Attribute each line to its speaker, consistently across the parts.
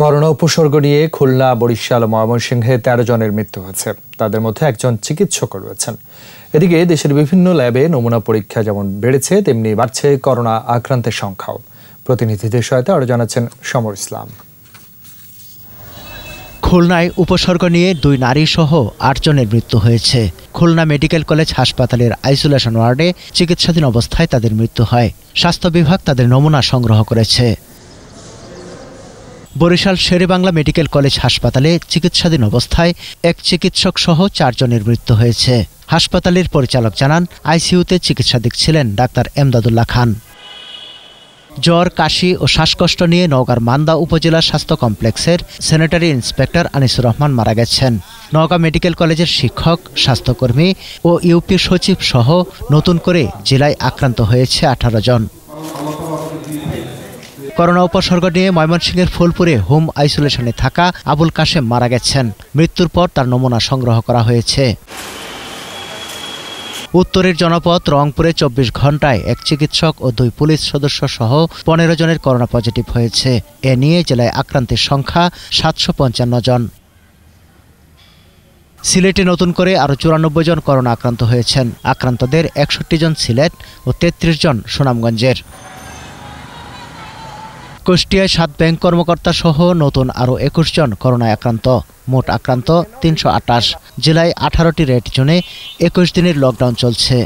Speaker 1: Corona উপসর্গ নিয়ে খুলনা, বরিশাল ময়মনসিংহে তেরো জনের মৃত্যু হয়েছে। তাদের মধ্যে একজন চিকিৎসক রয়েছেন। এদিকে দেশের বিভিন্ন ল্যাবে নমুনা পরীক্ষা যেমন বেড়েছে, তেমনি বাড়ছে করোনা আক্রান্তের সংখ্যাও। প্রতিনিধিদের সহায়তা আরও জানাচ্ছেন সমর ইসলাম।
Speaker 2: খুলনায় উপসর্গ নিয়ে দুই নারী সহ আটজনের মৃত্যু হয়েছে। খুলনা মেডিকেল কলেজ হাসপাতালের আইসোলেশন ওয়ার্ডে চিকিৎসাধীন অবস্থায় তাদের মৃত্যু হয়। স্বাস্থ্য বিভাগ তাদের নমুনা সংগ্রহ করেছে। বরিশাল শেরেবাংলা মেডিকেল কলেজ হাসপাতালে চিকিৎসাধীন অবস্থায় এক চিকিৎসক সহ চারজনের মৃত্যু হয়েছে। হাসপাতালের পরিচালক জানান, আইসিইউতে চিকিৎসাধীন ছিলেন ডাক্তার এমদাদুল্লাহ খান। জ্বর, কাশি ও শ্বাসকষ্ট নিয়ে নওগাঁর মান্দা উপজেলা স্বাস্থ্য কমপ্লেক্সের স্যানিটারি ইন্সপেক্টর আনিসুর রহমান মারা গেছেন। নওগাঁ মেডিকেল কলেজের শিক্ষক, স্বাস্থ্যকর্মী ও ইউপি সচিব সহ নতুন করে জেলায় আক্রান্ত হয়েছে আঠারো জন। করোনা উপসর্গ নিয়ে ময়মনসিংহের ফুলপুরে হোম আইসোলেশনে থাকা আবুল কাশেম মারা গেছেন। মৃত্যুর পর তার নমুনা সংগ্রহ করা হয়েছে। উত্তরের জনপদ রংপুরে চব্বিশ ঘন্টায় এক চিকিৎসক ও দুই পুলিশ সদস্য সহ পনেরো জনের করোনা পজিটিভ হয়েছে। এ নিয়ে জেলায় আক্রান্তের সংখ্যা সাতশো পঞ্চান্ন জন। সিলেটে নতুন করে আরও চুরানব্বই জন করোনা আক্রান্ত হয়েছেন। আক্রান্তদের একষট্টি জন সিলেট ও তেত্রিশ জন সুনামগঞ্জের। কুষ্টিয়ায় সাত ব্যাংক কর্মকর্তা সহ নতুন আরও একুশ জন করোনায় আক্রান্ত। মোট আক্রান্ত তিনশো আটাশ জেলায় আঠারোটি রেড জোনে একুশ দিনের লকডাউন চলছে।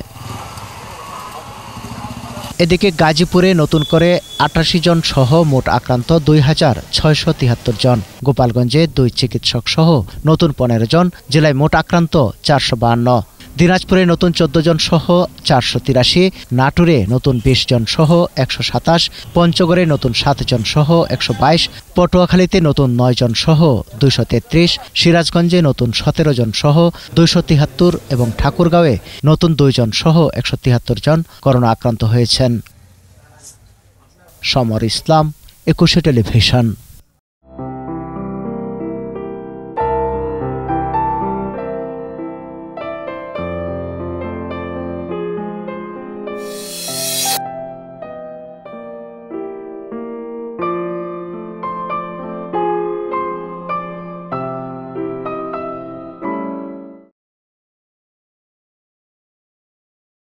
Speaker 2: এদিকে গাজীপুরে নতুন করে আটাশি জন সহ মোট আক্রান্ত দুই হাজার ছয়শো তিয়াত্তর জন। গোপালগঞ্জে দুই চিকিৎসক সহ নতুন পনেরো জন। জেলায় মোট আক্রান্ত চারশো বাহান্ন। দিনাজপুরে নতুন চোদ্দ জন সহ চারশো তিরাশি, নাটুরে নতুন বিশ জন সহ একশো সাতাশ, পঞ্চগড়ে নতুন সাত জন সহ একশো বাইশ, পটুয়াখালীতে নতুন নয় জন সহ দুইশো তেত্রিশ, সিরাজগঞ্জে নতুন সতেরো জন সহ দুইশো তিহাত্তর এবং ঠাকুরগাঁওয়ে নতুন দুইজন সহ একশো তিহাত্তর জন করোনা আক্রান্ত হয়েছেন। সমর ইসলাম, একুশে টেলিভিশন।